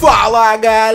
Fala galera!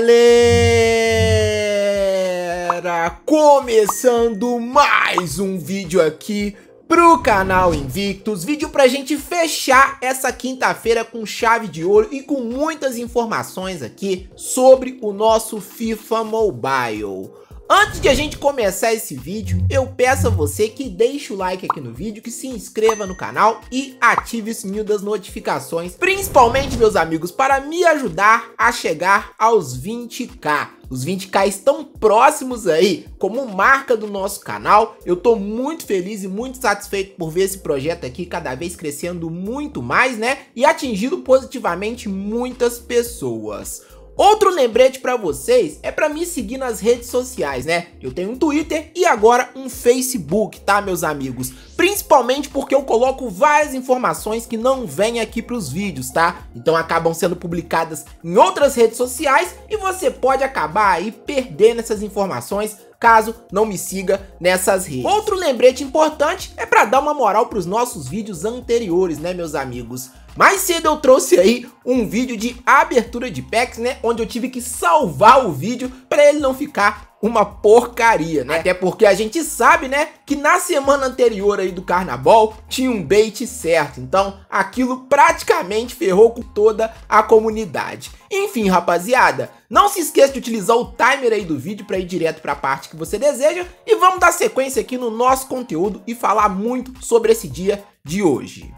Começando mais um vídeo aqui pro canal Invictus, vídeo pra gente fechar essa quinta-feira com chave de ouro e com muitas informações aqui sobre o nosso FIFA Mobile. Antes de a gente começar esse vídeo, eu peço a você que deixe o like aqui no vídeo, que se inscreva no canal e ative o sininho das notificações, principalmente, meus amigos, para me ajudar a chegar aos 20k. Os 20k estão próximos aí, como marca do nosso canal. Eu tô muito feliz e muito satisfeito por ver esse projeto aqui cada vez crescendo muito mais, né? E atingindo positivamente muitas pessoas. Outro lembrete para vocês é para me seguir nas redes sociais, né? Eu tenho um Twitter e agora um Facebook, tá, meus amigos? Principalmente porque eu coloco várias informações que não vêm aqui para os vídeos, tá? Então acabam sendo publicadas em outras redes sociais e você pode acabar aí perdendo essas informações caso não me siga nessas redes. Outro lembrete importante é para dar uma moral para os nossos vídeos anteriores, né, meus amigos? Mais cedo eu trouxe aí um vídeo de abertura de packs, né? Onde eu tive que salvar o vídeo para ele não ficar uma porcaria, né? Até porque a gente sabe, né, que na semana anterior aí do carnaval tinha um bait certo. Então, aquilo praticamente ferrou com toda a comunidade. Enfim, rapaziada, não se esqueça de utilizar o timer aí do vídeo para ir direto para a parte que você deseja e vamos dar sequência aqui no nosso conteúdo e falar muito sobre esse dia de hoje.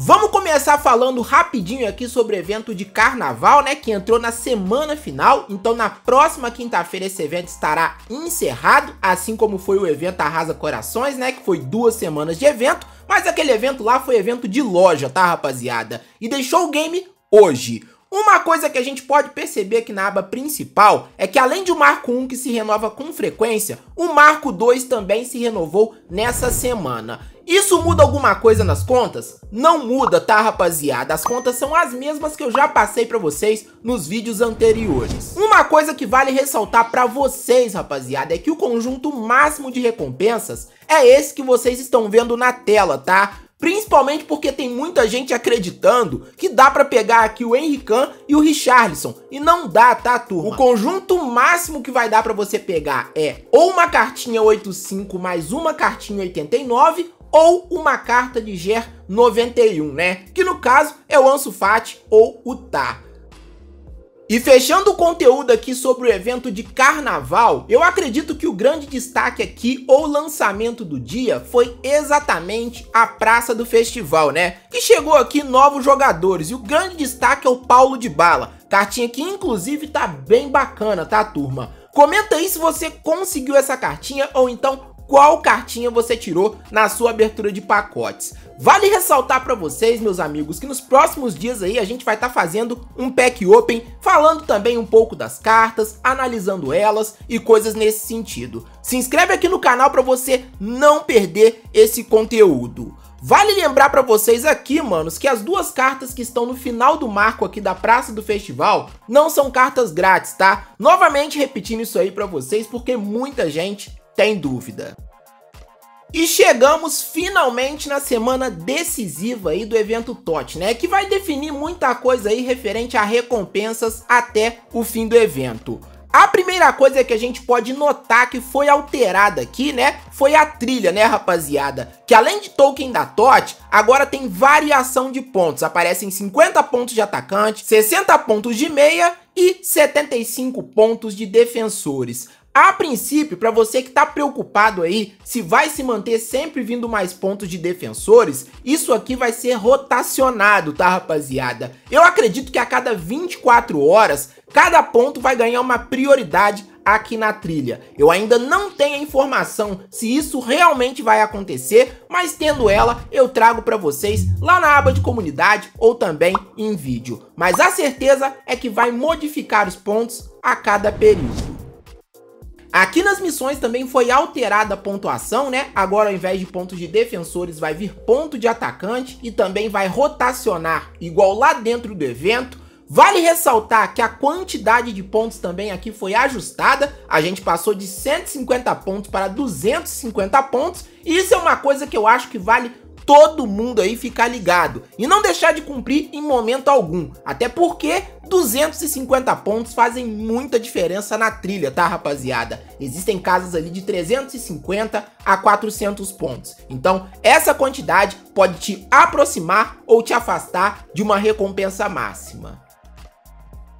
Vamos começar falando rapidinho aqui sobre o evento de carnaval, né, que entrou na semana final, então na próxima quinta-feira esse evento estará encerrado, assim como foi o evento Arrasa Corações, né, que foi duas semanas de evento, mas aquele evento lá foi evento de loja, tá rapaziada? E deixou o game hoje. Uma coisa que a gente pode perceber aqui na aba principal é que além de o Marco 1 que se renova com frequência, o Marco 2 também se renovou nessa semana. Isso muda alguma coisa nas contas? Não muda, tá rapaziada? As contas são as mesmas que eu já passei pra vocês nos vídeos anteriores. Uma coisa que vale ressaltar pra vocês, rapaziada, é que o conjunto máximo de recompensas é esse que vocês estão vendo na tela, tá? Principalmente porque tem muita gente acreditando que dá pra pegar aqui o Henrican e o Richarlison. E não dá, tá, turma? O conjunto máximo que vai dar pra você pegar é ou uma cartinha 85 mais uma cartinha 89 ou uma carta de GER 91, né? Que no caso é o Ansu Fati ou o Tar. E fechando o conteúdo aqui sobre o evento de carnaval, eu acredito que o grande destaque aqui, ou lançamento do dia, foi exatamente a praça do festival, né? Que chegou aqui novos jogadores, e o grande destaque é o Paulo de Bala, cartinha que inclusive tá bem bacana, tá turma? Comenta aí se você conseguiu essa cartinha, ou então qual cartinha você tirou na sua abertura de pacotes. Vale ressaltar para vocês, meus amigos, que nos próximos dias aí a gente vai estar tá fazendo um pack open, falando também um pouco das cartas, analisando elas e coisas nesse sentido. Se inscreve aqui no canal para você não perder esse conteúdo. Vale lembrar para vocês aqui, manos, que as duas cartas que estão no final do marco aqui da Praça do Festival não são cartas grátis, tá? Novamente repetindo isso aí para vocês, porque muita gente tem dúvida. E chegamos finalmente na semana decisiva aí do evento TOT, né? Que vai definir muita coisa aí referente a recompensas até o fim do evento. A primeira coisa que a gente pode notar que foi alterada aqui, né, foi a trilha, né, rapaziada? Que além de token da TOT, agora tem variação de pontos. Aparecem 50 pontos de atacante, 60 pontos de meia e 75 pontos de defensores. A princípio, para você que tá preocupado aí se vai se manter sempre vindo mais pontos de defensores, isso aqui vai ser rotacionado, tá rapaziada? Eu acredito que a cada 24 horas, cada ponto vai ganhar uma prioridade aqui na trilha. Eu ainda não tenho a informação se isso realmente vai acontecer, mas tendo ela, eu trago para vocês lá na aba de comunidade ou também em vídeo. Mas a certeza é que vai modificar os pontos a cada período. Aqui nas missões também foi alterada a pontuação, né? Agora ao invés de pontos de defensores vai vir ponto de atacante e também vai rotacionar igual lá dentro do evento. Vale ressaltar que a quantidade de pontos também aqui foi ajustada, a gente passou de 150 pontos para 250 pontos, e isso é uma coisa que eu acho que vale todo mundo aí ficar ligado e não deixar de cumprir em momento algum, até porque 250 pontos fazem muita diferença na trilha, tá rapaziada? Existem casas ali de 350 a 400 pontos, então essa quantidade pode te aproximar ou te afastar de uma recompensa máxima.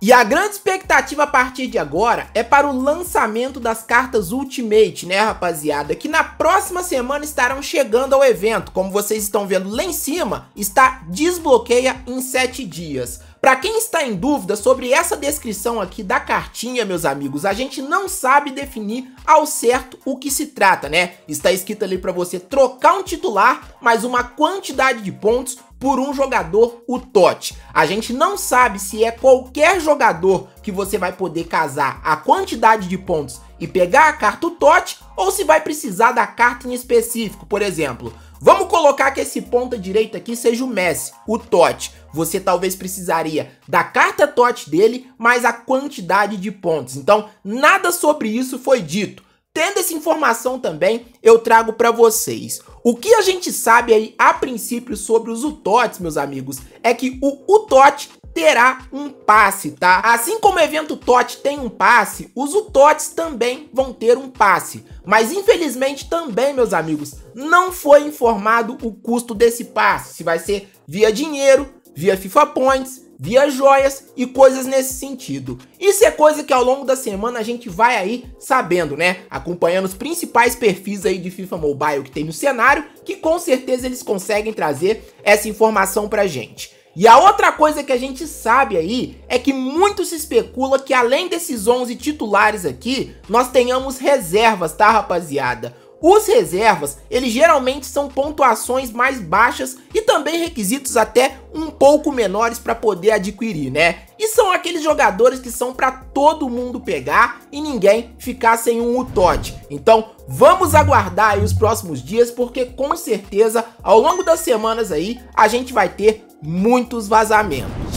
E a grande expectativa a partir de agora é para o lançamento das cartas Ultimate, né rapaziada? Que na próxima semana estarão chegando ao evento. Como vocês estão vendo lá em cima, está desbloqueia em 7 dias. Para quem está em dúvida sobre essa descrição aqui da cartinha, meus amigos, a gente não sabe definir ao certo o que se trata, né? Está escrito ali para você trocar um titular, mais uma quantidade de pontos por um jogador, o TOT. A gente não sabe se é qualquer jogador que você vai poder casar a quantidade de pontos e pegar a carta o TOT ou se vai precisar da carta em específico, por exemplo. Vamos colocar que esse ponta direita aqui seja o Messi, o Totti. Você talvez precisaria da carta Totti dele, mais a quantidade de pontos. Então, nada sobre isso foi dito. Tendo essa informação também, eu trago para vocês. O que a gente sabe aí a princípio sobre os Utotes, meus amigos, é que o Utote terá um passe, tá? Assim como o evento TOT tem um passe, os UTOTs também vão ter um passe. Mas infelizmente também, meus amigos, não foi informado o custo desse passe. Se vai ser via dinheiro, via FIFA Points, via joias e coisas nesse sentido. Isso é coisa que ao longo da semana a gente vai aí sabendo, né? Acompanhando os principais perfis aí de FIFA Mobile que tem no cenário, que com certeza eles conseguem trazer essa informação pra gente. E a outra coisa que a gente sabe aí é que muito se especula que além desses 11 titulares aqui, nós tenhamos reservas, tá rapaziada? Os reservas, eles geralmente são pontuações mais baixas e também requisitos até um pouco menores para poder adquirir, né? E são aqueles jogadores que são para todo mundo pegar e ninguém ficar sem um UTOT. Então, vamos aguardar aí os próximos dias porque com certeza ao longo das semanas aí a gente vai ter muitos vazamentos.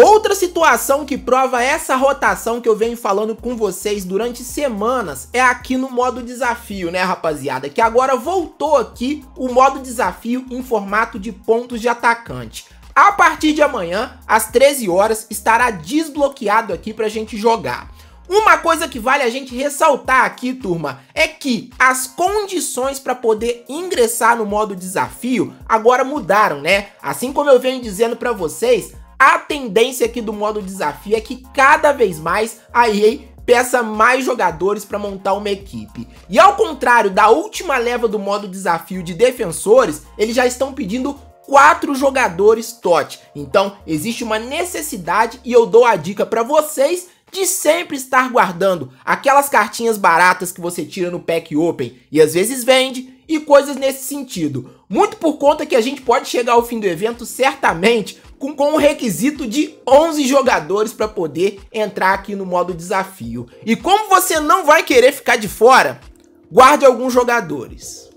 Outra situação que prova essa rotação que eu venho falando com vocês durante semanas é aqui no modo desafio, né rapaziada? Que agora voltou aqui o modo desafio em formato de pontos de atacante. A partir de amanhã, às 13 horas, estará desbloqueado aqui pra gente jogar. Uma coisa que vale a gente ressaltar aqui, turma, é que as condições para poder ingressar no modo desafio agora mudaram, né? Assim como eu venho dizendo para vocês, a tendência aqui do modo desafio é que cada vez mais a EA peça mais jogadores para montar uma equipe. E ao contrário da última leva do modo desafio de defensores, eles já estão pedindo quatro jogadores TOT. Então, existe uma necessidade e eu dou a dica para vocês de sempre estar guardando aquelas cartinhas baratas que você tira no pack open e às vezes vende e coisas nesse sentido. Muito por conta que a gente pode chegar ao fim do evento certamente com, com um requisito de 11 jogadores para poder entrar aqui no modo desafio. E como você não vai querer ficar de fora, guarde alguns jogadores.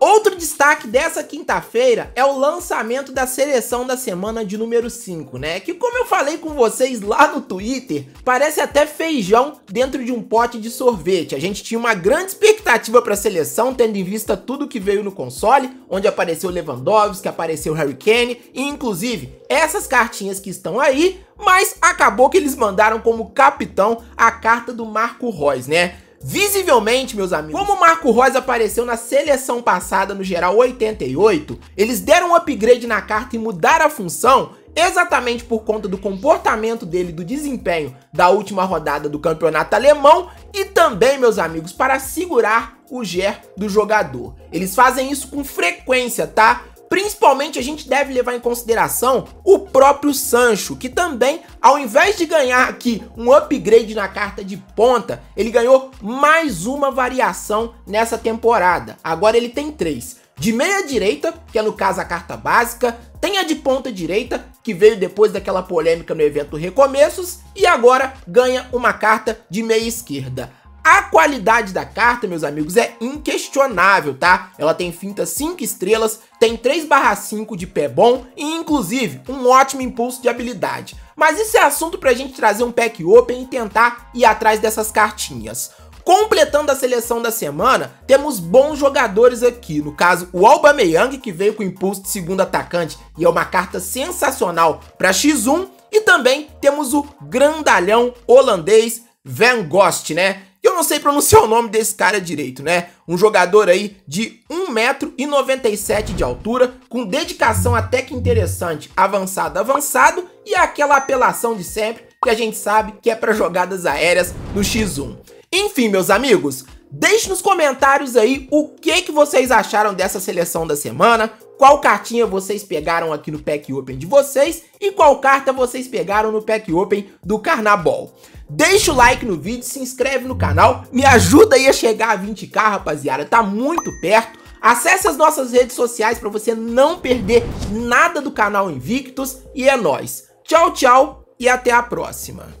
Outro destaque dessa quinta-feira é o lançamento da seleção da semana de número 5, né? Que como eu falei com vocês lá no Twitter, parece até feijão dentro de um pote de sorvete. A gente tinha uma grande expectativa para a seleção, tendo em vista tudo que veio no console, onde apareceu Lewandowski, apareceu Harry Kane, e inclusive essas cartinhas que estão aí, mas acabou que eles mandaram como capitão a carta do Marco Reus, né? Visivelmente, meus amigos, como o Marco Reus apareceu na seleção passada no geral 88, eles deram um upgrade na carta e mudaram a função exatamente por conta do comportamento dele, do desempenho da última rodada do campeonato alemão e também, meus amigos, para segurar o ger do jogador. Eles fazem isso com frequência, tá? Principalmente a gente deve levar em consideração o próprio Sancho, que também, ao invés de ganhar aqui um upgrade na carta de ponta, ele ganhou mais uma variação nessa temporada. Agora ele tem três. De meia direita, que é no caso a carta básica, tem a de ponta direita, que veio depois daquela polêmica no evento Recomeços, e agora ganha uma carta de meia esquerda. A qualidade da carta, meus amigos, é inquestionável, tá? Ela tem finta 5 estrelas, tem 3/5 de pé bom e, inclusive, um ótimo impulso de habilidade. Mas isso é assunto pra gente trazer um pack open e tentar ir atrás dessas cartinhas. Completando a seleção da semana, temos bons jogadores aqui. No caso, o Aubameyang, que veio com impulso de segundo atacante e é uma carta sensacional para X1. E também temos o grandalhão holandês Van Gost, né? Eu não sei pronunciar o nome desse cara direito, né? Um jogador aí de 1,97m de altura, com dedicação até que interessante, avançado, avançado, e aquela apelação de sempre, que a gente sabe que é para jogadas aéreas no X1. Enfim, meus amigos, deixe nos comentários aí o que, que vocês acharam dessa seleção da semana, qual cartinha vocês pegaram aqui no Pack Open de vocês e qual carta vocês pegaram no Pack Open do Carnaval. Deixa o like no vídeo, se inscreve no canal, me ajuda aí a chegar a 20k, rapaziada, tá muito perto. Acesse as nossas redes sociais para você não perder nada do canal Invictus e é nóis. Tchau, tchau e até a próxima.